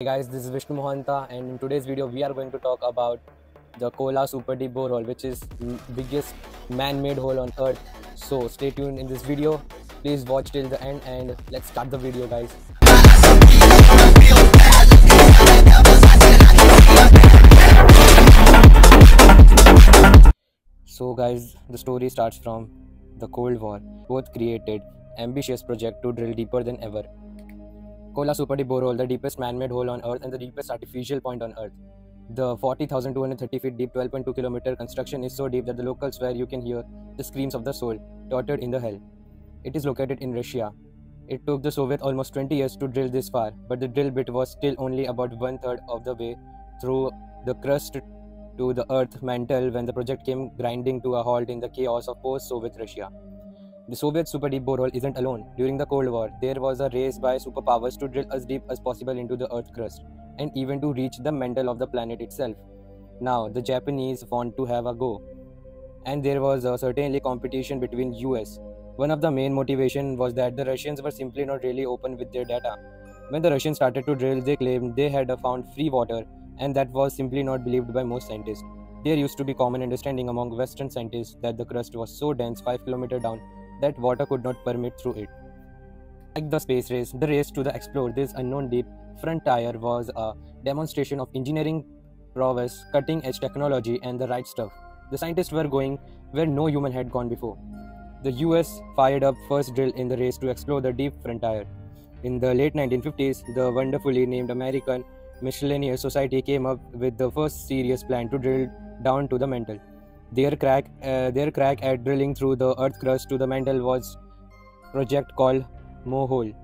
Hey guys, this is Bishnu Mohanta, and in today's video, we are going to talk about the Kola Super Deep Borehole, which is biggest man-made hole on Earth. So stay tuned in this video. Please watch till the end, and let's start the video, guys. So, guys, the story starts from the Cold War. Both created ambitious project to drill deeper than ever. Kola Super Deep Borehole, the deepest man-made hole on Earth and the deepest artificial point on Earth. The 40,230 feet deep, 12.2 kilometer construction is so deep that the locals swear you can hear the screams of the soul, tortured in the hell. It is located in Russia. It took the Soviet almost 20 years to drill this far, but the drill bit was still only about one third of the way through the crust to the earth mantle when the project came grinding to a halt in the chaos of post-Soviet Russia. The Soviet super deep borehole isn't alone. During the Cold War, there was a race by superpowers to drill as deep as possible into the Earth's crust, and even to reach the mantle of the planet itself. Now, the Japanese want to have a go, and there was certainly competition between US. One of the main motivation was that the Russians were simply not really open with their data. When the Russians started to drill, they claimed they had found free water, and that was simply not believed by most scientists. There used to be common understanding among Western scientists that the crust was so dense 5 km down that water could not permeate through it. Like the space race, the race to the explore this unknown deep frontier was a demonstration of engineering prowess, cutting edge technology, and the right stuff. The scientists were going where no human had gone before. The US fired up first drill in the race to explore the deep frontier. In the late 1950s, the wonderfully named American Miscellaneous Society came up with the first serious plan to drill down to the mantle. Their crack, uh, their crack at drilling through the earth crust to the mantle was project called Mohole.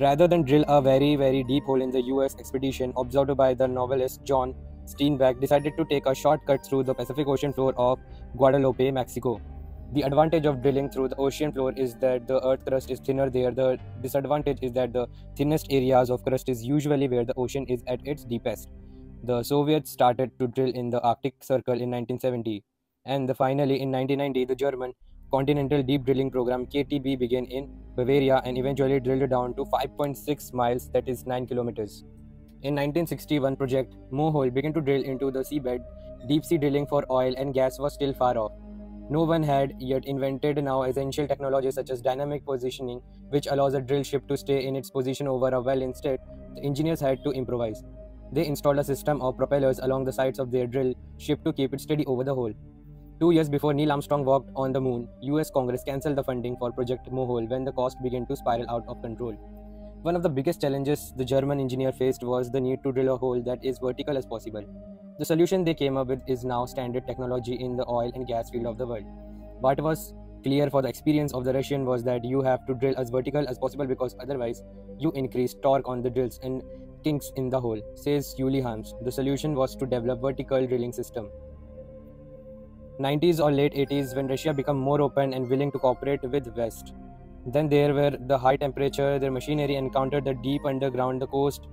Rather than drill a very very deep hole in the U.S. expedition, observed by the novelist John Steinbeck decided to take a shortcut through the Pacific Ocean floor of Guadalupe, Mexico. The advantage of drilling through the ocean floor is that the earth crust is thinner there. The disadvantage is that the thinnest areas of crust is usually where the ocean is at its deepest. The Soviets started to drill in the Arctic Circle in 1970, and the, finally in 1990 the German Continental Deep Drilling Program (KTB) began in Bavaria and eventually drilled down to 5.6 miles, that is 9 kilometers. In 1961 project Mohole began to drill into the seabed. Deep sea drilling for oil and gas was still far off. No one had yet invented now essential technologies such as dynamic positioning, which allows a drill ship to stay in its position over a well. Instead, the engineers had to improvise. They installed a system of propellers along the sides of their drill ship to keep it steady over the hole. Two years before Neil Armstrong walked on the moon, US Congress cancelled the funding for Project Mohole when the cost began to spiral out of control. One of the biggest challenges the German engineer faced was the need to drill a hole that is vertical as possible. The solution they came up with is now standard technology in the oil and gas field of the world. What was clear for the experience of the Russian was that you have to drill as vertical as possible because otherwise you increase torque on the drills and kinks in the hole, says Uli Harms. The solution was to develop vertical drilling system. 90s or late 80s when Russia became more open and willing to cooperate with West. Then there were the high temperature, their machinery encountered the deep underground, the coast,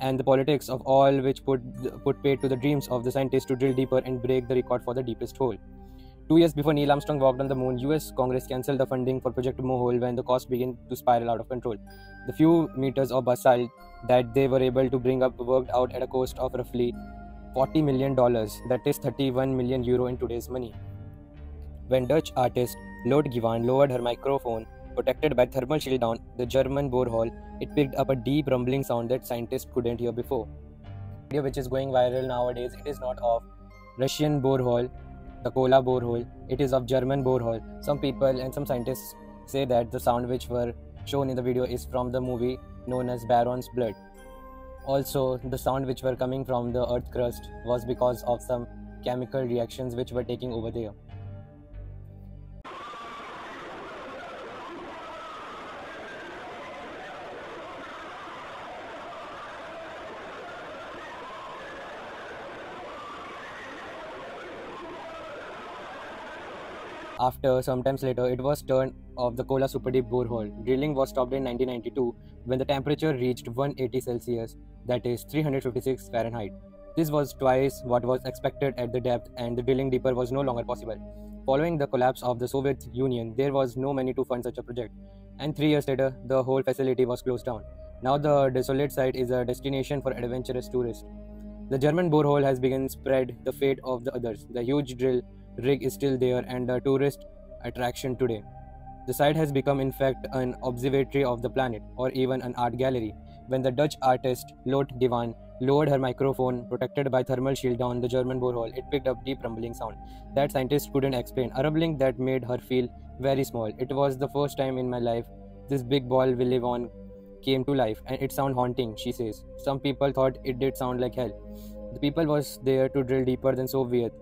and the politics of all which put put paid to the dreams of the scientists to drill deeper and break the record for the deepest hole. Two years before Neil Armstrong walked on the moon, US Congress cancelled the funding for Project Mohole when the cost began to spiral out of control. The few meters of basalt that they were able to bring up worked out at a cost of roughly 40 million dollars, that is 31 million euro in today's money. When Dutch artist Lotte Geeven lowered her microphone, protected by thermal shield down the German borehole, it picked up a deep rumbling sound that scientists couldn't hear before. Video which is going viral nowadays, it is not of Russian borehole, the Kola borehole, it is of German borehole. Some people and some scientists say that the sound which were shown in the video is from the movie known as Baron's Blood. Also, the sound which were coming from the earth crust was because of some chemical reactions which were taking over there. After some times later, it was turned off the Kola Super Deep borehole. Drilling was stopped in 1992 when the temperature reached 180 Celsius, that is 356 Fahrenheit. This was twice what was expected at the depth, and the drilling deeper was no longer possible. Following the collapse of the Soviet Union, there was no money to fund such a project, and three years later, the whole facility was closed down. Now the desolate site is a destination for adventurous tourists. The German borehole has begun spread the fate of the others. The huge drill rig is still there and a tourist attraction today. The site has become, in fact, an observatory of the planet, or even an art gallery. When the Dutch artist Lotte Geeven lowered her microphone, protected by thermal shield, down the German borehole, it picked up deep rumbling sound that scientists couldn't explain. A rumbling that made her feel very small. It was the first time in my life this big ball we live on came to life, and it sounded haunting. She says. Some people thought it did sound like hell. The people was there to drill deeper than Soviet,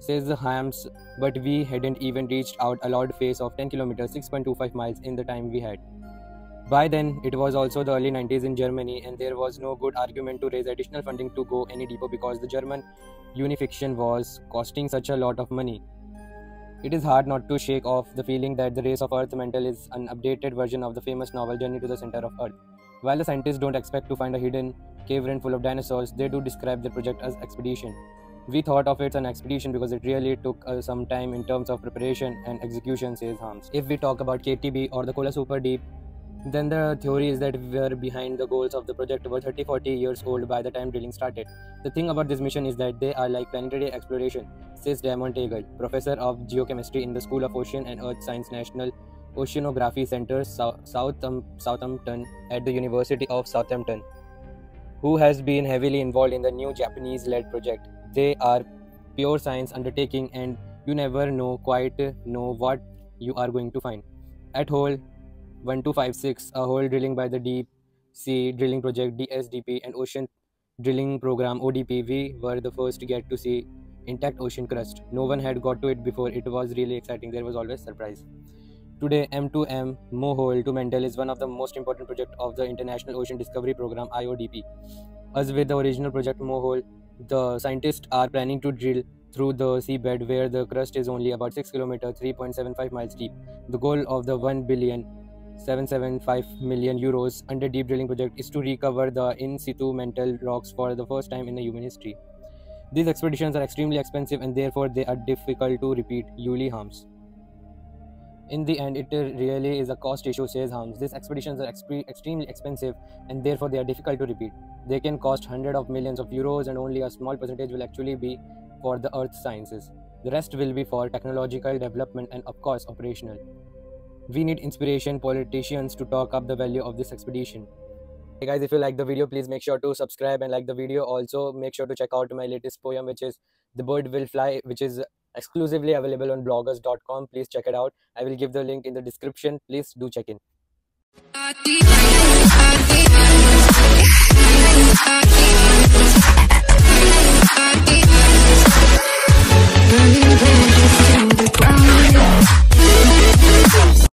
says the Harms, but we hadn't even reached out a loud face of 10 kilometers, 6.25 miles in the time we had. By then, it was also the early 90s in Germany, and there was no good argument to raise additional funding to go any deeper because the German unification was costing such a lot of money. It is hard not to shake off the feeling that the race of Earth Mantle is an updated version of the famous novel Journey to the Center of Earth. While the scientists don't expect to find a hidden cave run full of dinosaurs, they do describe the project as expedition. We thought of it as an expedition because it really took uh, some time in terms of preparation and execution, says Harms. If we talk about KTB or the Kola Super Deep, then the theory is that we were behind the goals of the project were 30 40 years old by the time drilling started. The thing about this mission is that they are like planetary exploration, says Damon Teagle, professor of geochemistry in the School of Ocean and Earth Science National Oceanography Center, South, um, Southampton, at the University of Southampton, who has been heavily involved in the new Japanese led project. They are pure science undertaking, and you never know quite know what you are going to find. At hole 1256, a hole drilling by the Deep Sea Drilling Project DSDP and Ocean Drilling Program ODP, we were the first to get to see intact ocean crust. No one had got to it before. It was really exciting. There was always surprise. Today, M2M Mohole to Mantle is one of the most important projects of the International Ocean Discovery Program IODP. As with the original project Mohole, the scientists are planning to drill through the seabed where the crust is only about 6 km 3.75 miles deep. The goal of the 1 billion 775 million euros under deep drilling project is to recover the in situ mantle rocks for the first time in the human history. These expeditions are extremely expensive and therefore they are difficult to repeat, Uli Harms. In the end, it really is a cost issue, says Harms. These expeditions are exp- extremely expensive and therefore they are difficult to repeat. They can cost hundreds of millions of euros and only a small percentage will actually be for the earth sciences. The rest will be for technological development and, of course, operational. We need inspiration politicians to talk up the value of this expedition. Hey guys, if you like the video, please make sure to subscribe and like the video. Also, make sure to check out my latest poem, which is The Bird Will Fly, which is exclusively available on bloggers.com. Please check it out. I will give the link in the description. Please do check in.